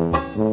Música